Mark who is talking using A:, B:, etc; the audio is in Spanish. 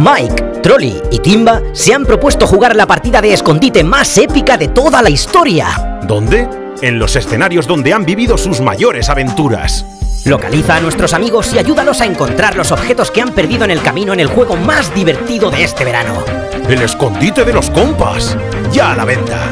A: Mike, Trolly y Timba se han propuesto jugar la partida de escondite más épica de toda la historia.
B: ¿Dónde? En los escenarios donde han vivido sus mayores aventuras.
A: Localiza a nuestros amigos y ayúdalos a encontrar los objetos que han perdido en el camino en el juego más divertido de este verano.
B: El escondite de los compas. Ya a la venta.